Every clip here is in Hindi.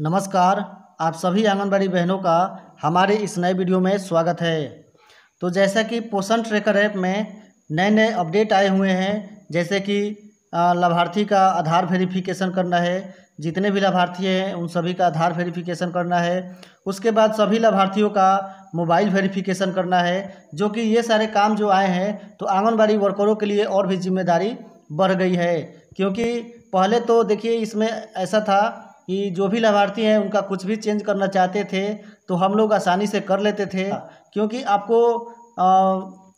नमस्कार, आप सभी आंगनबाड़ी बहनों का हमारे इस नए वीडियो में स्वागत है। तो जैसा कि पोषण ट्रैकर ऐप में नए नए अपडेट आए हुए हैं, जैसे कि लाभार्थी का आधार वेरिफिकेशन करना है, जितने भी लाभार्थी हैं, उन सभी का आधार वेरिफिकेशन करना है, उसके बाद सभी लाभार्थियों का मोबाइल वेरिफिकेशन करना है, जो कि ये सारे काम जो आए हैं तो आंगनबाड़ी वर्करों के लिए और भी ज़िम्मेदारी बढ़ गई है। क्योंकि पहले तो देखिए, इसमें ऐसा था कि जो भी लाभार्थी हैं, उनका कुछ भी चेंज करना चाहते थे तो हम लोग आसानी से कर लेते थे। क्योंकि आपको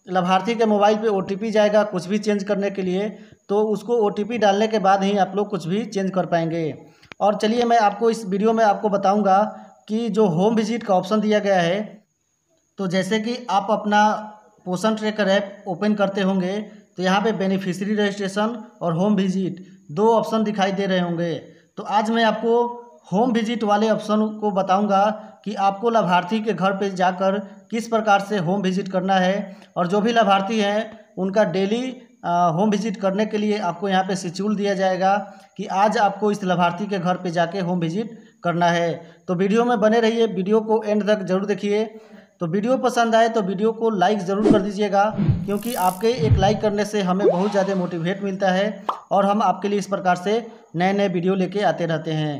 लाभार्थी के मोबाइल पे ओटीपी जाएगा कुछ भी चेंज करने के लिए तो उसको ओटीपी डालने के बाद ही आप लोग कुछ भी चेंज कर पाएँगे। और चलिए मैं आपको इस वीडियो में आपको बताऊँगा कि जो होम विज़िट का ऑप्शन दिया गया है तो जैसे कि आप अपना पोषण ट्रेकर ऐप ओपन करते होंगे तो यहाँ पे बेनिफिशियरी रजिस्ट्रेशन और होम विज़िट दो ऑप्शन दिखाई दे रहे होंगे। तो आज मैं आपको होम विज़िट वाले ऑप्शन को बताऊँगा कि आपको लाभार्थी के घर पे जाकर किस प्रकार से होम विज़िट करना है और जो भी लाभार्थी हैं, उनका डेली होम विज़िट करने के लिए आपको यहाँ पे शेड्यूल दिया जाएगा कि आज आपको इस लाभार्थी के घर पे जाके होम विज़िट करना है। तो वीडियो में बने रहिए, वीडियो को एंड तक ज़रूर देखिए। तो वीडियो पसंद आए तो वीडियो को लाइक ज़रूर कर दीजिएगा, क्योंकि आपके एक लाइक करने से हमें बहुत ज़्यादा मोटिवेट मिलता है और हम आपके लिए इस प्रकार से नए नए वीडियो लेके आते रहते हैं।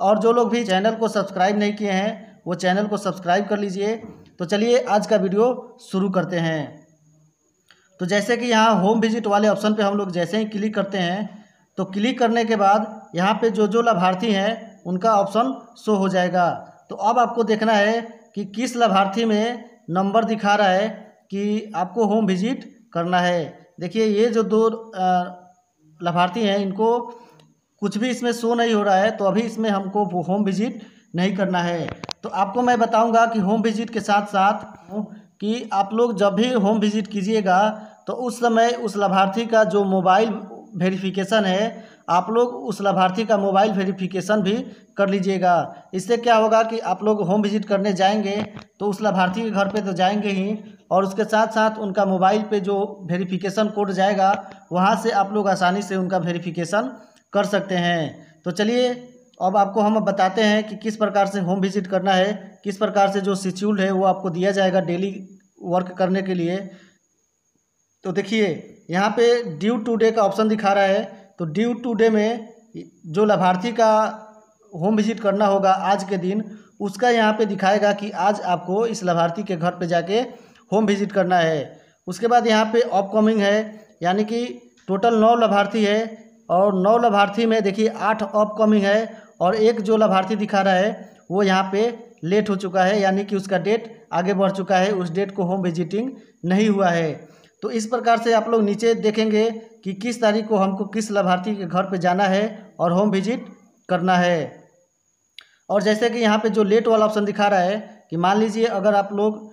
और जो लोग भी चैनल को सब्सक्राइब नहीं किए हैं, वो चैनल को सब्सक्राइब कर लीजिए। तो चलिए आज का वीडियो शुरू करते हैं। तो जैसे कि यहाँ होम विज़िट वाले ऑप्शन पे हम लोग जैसे ही क्लिक करते हैं तो क्लिक करने के बाद यहाँ पे जो जो लाभार्थी हैं, उनका ऑप्शन शो हो जाएगा। तो अब आपको देखना है कि किस लाभार्थी में नंबर दिखा रहा है कि आपको होम विज़िट करना है। देखिए, ये जो दो लाभार्थी हैं, इनको कुछ भी इसमें शो नहीं हो रहा है तो अभी इसमें हमको होम विज़िट नहीं करना है। तो आपको मैं बताऊँगा कि होम विज़िट के साथ साथ कि आप लोग जब भी होम विज़िट कीजिएगा तो उस समय उस लाभार्थी का जो मोबाइल वेरिफिकेशन है आप लोग उस लाभार्थी का मोबाइल वेरिफिकेशन भी कर लीजिएगा। इससे क्या होगा कि आप लोग होम विज़िट करने जाएँगे तो उस लाभार्थी के घर पे तो जाएँगे ही, और उसके साथ साथ उनका मोबाइल पे जो वेरिफिकेशन कोड जाएगा, वहाँ से आप लोग आसानी से उनका वेरिफिकेशन कर सकते हैं। तो चलिए, अब आपको हम बताते हैं कि किस प्रकार से होम विज़िट करना है, किस प्रकार से जो शेड्यूल है वो आपको दिया जाएगा डेली वर्क करने के लिए। तो देखिए, यहाँ पे ड्यू टू डे का ऑप्शन दिखा रहा है। तो ड्यू टू डे में जो लाभार्थी का होम विज़िट करना होगा आज के दिन, उसका यहाँ पे दिखाएगा कि आज आपको इस लाभार्थी के घर पे जाके होम विज़िट करना है। उसके बाद यहाँ पे अपकमिंग है, यानी कि टोटल नौ लाभार्थी है और नौ लाभार्थी में देखिए आठ अपकमिंग है और एक जो लाभार्थी दिखा रहा है, वो यहाँ पे लेट हो चुका है, यानी कि उसका डेट आगे बढ़ चुका है, उस डेट को होम विजिटिंग नहीं हुआ है। तो इस प्रकार से आप लोग नीचे देखेंगे कि किस तारीख को हमको किस लाभार्थी के घर पे जाना है और होम विज़िट करना है। और जैसे कि यहाँ पे जो लेट वाला ऑप्शन दिखा रहा है कि मान लीजिए अगर आप लोग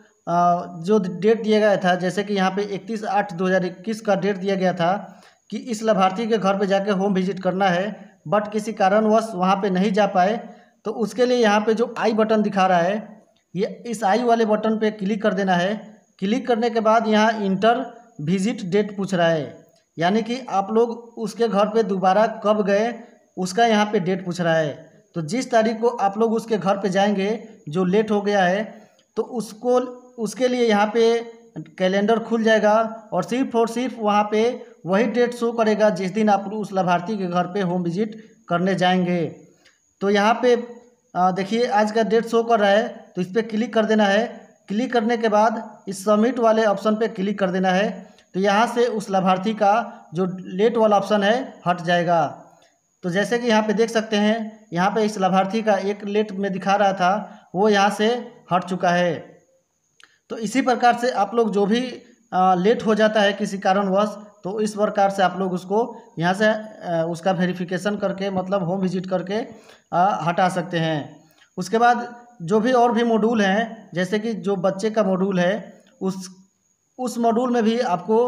जो डेट दिया गया था, जैसे कि यहाँ पे इकतीस आठ दो हज़ार इक्कीस का डेट दिया गया था कि इस लाभार्थी के घर पे जाके होम विज़िट करना है बट किसी कारणवश वहाँ पे नहीं जा पाए तो उसके लिए यहाँ पे जो आई बटन दिखा रहा है, ये इस आई वाले बटन पे क्लिक कर देना है। क्लिक करने के बाद यहाँ इंटर विज़िट डेट पूछ रहा है। यानी कि आप लोग उसके घर पे दोबारा कब गए उसका यहाँ पे डेट पूछ रहा है। तो जिस तारीख को आप लोग उसके घर पे जाएँगे जो लेट हो गया है तो उसको उसके लिए यहाँ पे कैलेंडर खुल जाएगा और सिर्फ़ और सिर्फ़ वहाँ पे वही डेट शो करेगा जिस दिन आप उस लाभार्थी के घर पे होम विज़िट करने जाएँगे। तो यहाँ पे आ, देखिए आज का डेट शो कर रहा है तो इस पर क्लिक कर देना है। क्लिक करने के बाद इस सबमिट वाले ऑप्शन पे क्लिक कर देना है। तो यहाँ से उस लाभार्थी का जो लेट वाला ऑप्शन है, हट जाएगा। तो जैसे कि यहाँ पे देख सकते हैं, यहाँ पे इस लाभार्थी का एक लेट में दिखा रहा था, वो यहाँ से हट चुका है। तो इसी प्रकार से आप लोग जो भी लेट हो जाता है किसी कारणवश तो इस प्रकार से आप लोग उसको यहाँ से उसका वेरिफिकेशन करके मतलब होम विज़िट करके हटा सकते हैं। उसके बाद जो भी और भी मॉड्यूल हैं, जैसे कि जो बच्चे का मॉड्यूल है, उस उस मॉड्यूल में भी आपको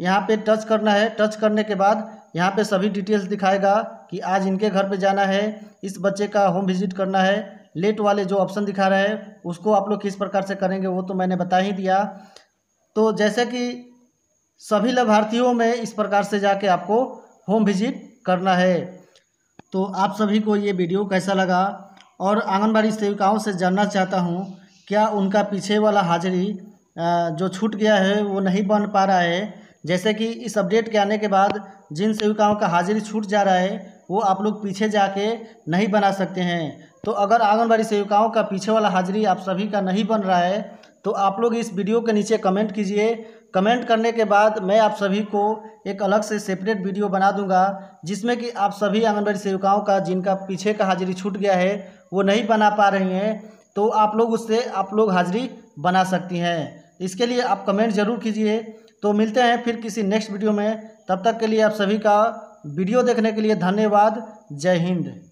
यहाँ पे टच करना है। टच करने के बाद यहाँ पे सभी डिटेल्स दिखाएगा कि आज इनके घर पे जाना है, इस बच्चे का होम विज़िट करना है। लेट वाले जो ऑप्शन दिखा रहा है, उसको आप लोग किस प्रकार से करेंगे वो तो मैंने बता ही दिया। तो जैसे कि सभी लाभार्थियों में इस प्रकार से जाके आपको होम विज़िट करना है। तो आप सभी को ये वीडियो कैसा लगा? और आंगनबाड़ी सेविकाओं से जानना चाहता हूँ, क्या उनका पीछे वाला हाजिरी जो छूट गया है, वो नहीं बन पा रहा है? जैसे कि इस अपडेट के आने के बाद जिन सेविकाओं का हाजिरी छूट जा रहा है, वो आप लोग पीछे जाके नहीं बना सकते हैं। तो अगर आंगनबाड़ी सेविकाओं का पीछे वाला हाजिरी आप सभी का नहीं बन रहा है तो आप लोग इस वीडियो के नीचे कमेंट कीजिए। कमेंट करने के बाद मैं आप सभी को एक अलग से सेपरेट वीडियो बना दूँगा, जिसमें कि आप सभी आंगनबाड़ी सेविकाओं का, जिनका पीछे का हाजिरी छूट गया है, वो नहीं बना पा रही हैं तो आप लोग उससे, आप लोग हाजिरी बना सकती हैं। इसके लिए आप कमेंट ज़रूर कीजिए। तो मिलते हैं फिर किसी नेक्स्ट वीडियो में। तब तक के लिए आप सभी का वीडियो देखने के लिए धन्यवाद। जय हिंद।